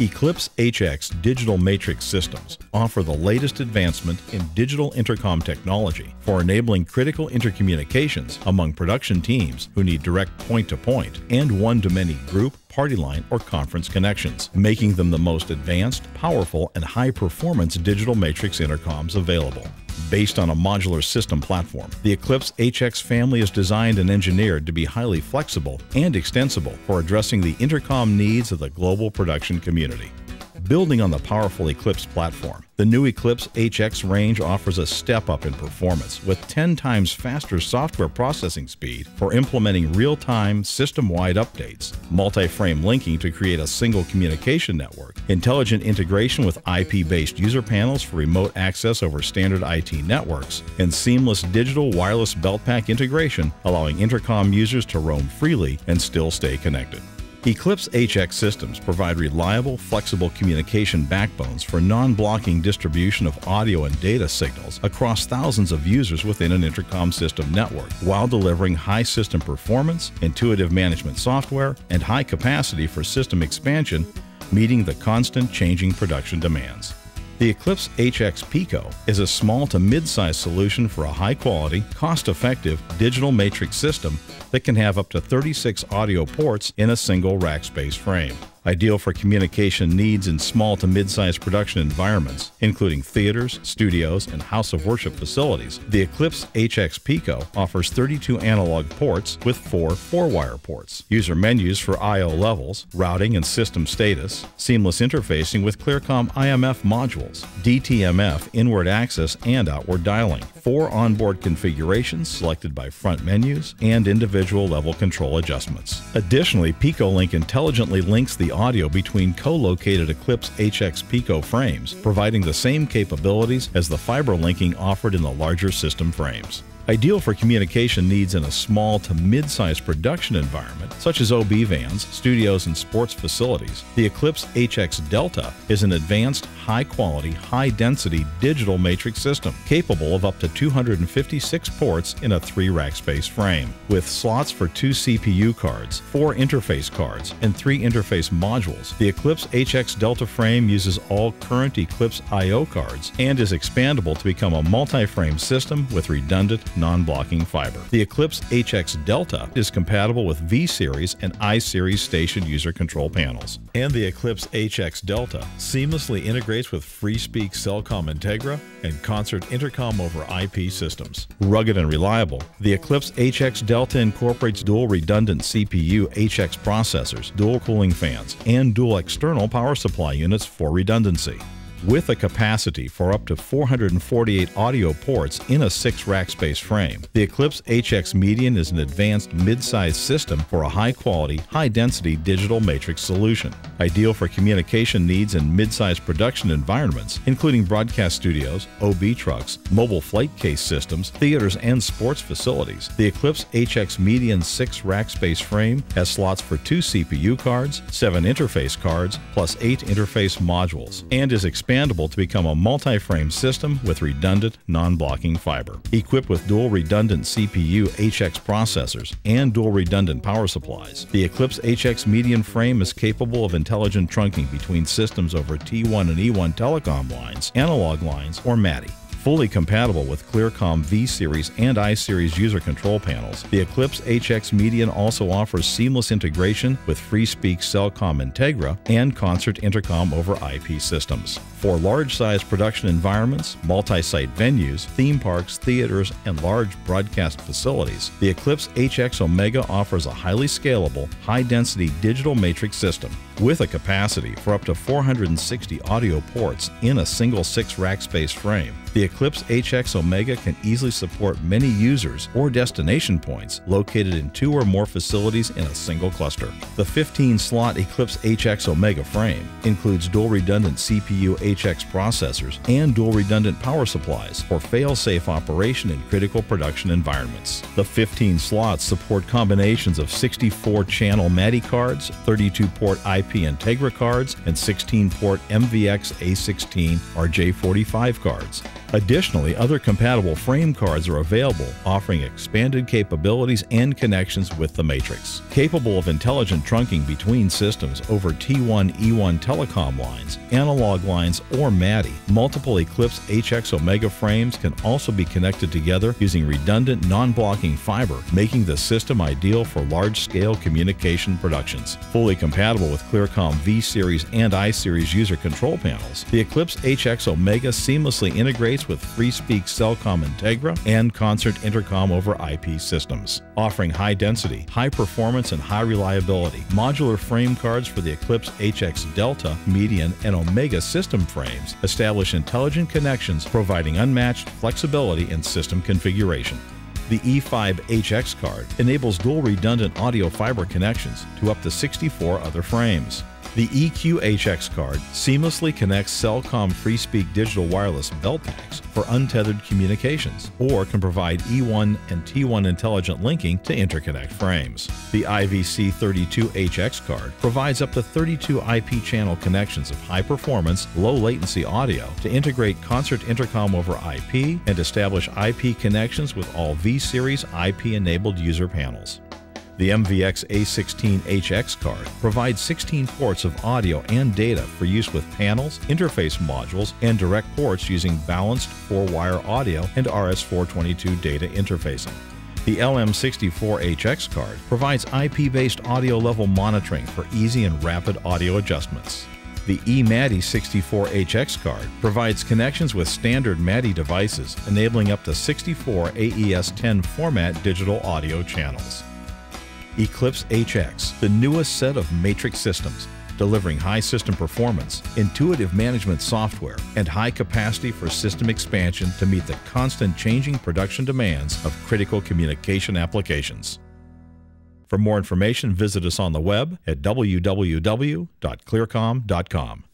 Eclipse HX digital matrix systems offer the latest advancement in digital intercom technology for enabling critical intercommunications among production teams who need direct point to point and one to many group, party line, or conference connections, making them the most advanced, powerful, and high performance digital matrix intercoms available. Based on a modular system platform, the Eclipse HX family is designed and engineered to be highly flexible and extensible for addressing the intercom needs of the global production community. Building on the powerful Eclipse platform, the new Eclipse HX range offers a step up in performance with 10 times faster software processing speed for implementing real time, system wide updates, multi frame linking to create a single communication network, intelligent integration with IP based user panels for remote access over standard IT networks, and seamless digital wireless belt pack integration, allowing intercom users to roam freely and still stay connected. Eclipse HX systems provide reliable, flexible communication backbones for non-blocking distribution of audio and data signals across thousands of users within an intercom system network, while delivering high system performance, intuitive management software, and high capacity for system expansion, meeting the constant changing production demands. The Eclipse HX Pico is a small to mid-size solution for a high-quality, cost-effective digital matrix system that can have up to 36 audio ports in a single rack space frame ideal for communication needs in small to mid-sized production environments, including theaters, studios, and house of worship facilities. The Eclipse HX Pico offers 32 analog ports with four 4-wire ports, user menus for I.O. levels, routing and system status, seamless interfacing with Clear-Com IMF modules, DTMF inward access and outward dialing, four onboard configurations selected by front menus, and individual level control adjustments. Additionally, PicoLink intelligently links the audio between co-located Eclipse HX Pico frames, providing the same capabilities as the fiber linking offered in the larger system frames. Ideal for communication needs in a small to mid-sized production environment, such as OB vans, studios, and sports facilities, the Eclipse HX Delta is an advanced, high-quality, high-density digital matrix system capable of up to 256 ports in a three-rack space frame, with slots for two CPU cards, four interface cards, and three interface modules. The Eclipse HX Delta frame uses all current Eclipse I.O. cards and is expandable to become a multi-frame system with redundant non-blocking fiber. The Eclipse HX Delta is compatible with V-Series and I-Series station user control panels. And the Eclipse HX Delta seamlessly integrates with FreeSpeak Cellcom Integra and Concert Intercom over IP systems. Rugged and reliable, the Eclipse HX Delta incorporates dual redundant CPU HX processors, dual cooling fans, and dual external power supply units for redundancy with a capacity for up to 448 audio ports in a 6 rack space frame. The Eclipse HX Median is an advanced mid-sized system for a high-quality, high-density digital matrix solution, ideal for communication needs in mid-sized production environments, including broadcast studios, OB trucks, mobile flight case systems, theaters, and sports facilities. The Eclipse HX Median 6 rack space frame has slots for two CPU cards, 7 interface cards, plus 8 interface modules, and is expanded expandable to become a multi-frame system with redundant, non-blocking fiber. Equipped with dual redundant CPU HX processors and dual redundant power supplies, the Eclipse HX median frame is capable of intelligent trunking between systems over T1 and E1 telecom lines, analog lines, or MADI fully compatible with Clear-Com V-Series and I-Series user control panels. The Eclipse HX Median also offers seamless integration with FreeSpeak Cellcom Integra and Concert Intercom over IP systems. For large-size production environments, multi-site venues, theme parks, theaters, and large broadcast facilities, the Eclipse HX Omega offers a highly scalable, high-density digital matrix system with a capacity for up to 460 audio ports in a single 6-rack space frame. The Eclipse HX Omega can easily support many users or destination points located in two or more facilities in a single cluster. The 15-slot Eclipse HX Omega frame includes dual redundant CPU HX processors and dual redundant power supplies for fail-safe operation in critical production environments. The 15 slots support combinations of 64-channel MADI cards, 32-port IP Integra cards, and 16-port MVX A16 RJ45 cards. Additionally, other compatible frame cards are available, offering expanded capabilities and connections with the Matrix. Capable of intelligent trunking between systems over T1 E1 telecom lines, analog lines, or MADI, multiple Eclipse HX Omega frames can also be connected together using redundant non-blocking fiber, making the system ideal for large-scale communication productions. Fully compatible with Clear-Com V-Series and I-Series user control panels, the Eclipse HX Omega seamlessly integrates with FreeSpeak Cellcom Integra and Concert Intercom over IP systems. Offering high density, high performance, and high reliability, modular frame cards for the Eclipse HX Delta, Median, and Omega system frames establish intelligent connections providing unmatched flexibility in system configuration. The E-FIB HX card enables dual redundant audio fiber connections to up to 64 other frames. The EQ-HX card seamlessly connects Cellcom FreeSpeak digital wireless belt packs for untethered communications, or can provide E1 and T1 intelligent linking to interconnect frames. The IVC32HX card provides up to 32 IP channel connections of high performance, low latency audio to integrate concert intercom over IP and establish IP connections with all V Series IP enabled user panels. The MVX A16HX card provides 16 ports of audio and data for use with panels, interface modules, and direct ports using balanced 4-wire audio and RS-422 data interfacing. The LM64HX card provides IP-based audio level monitoring for easy and rapid audio adjustments. The eMADI 64HX card provides connections with standard MADI devices, enabling up to 64 AES-10 format digital audio channels. Eclipse HX, the newest set of matrix systems, delivering high system performance, intuitive management software, and high capacity for system expansion to meet the constant changing production demands of critical communication applications. For more information, visit us on the web at www.clearcom.com.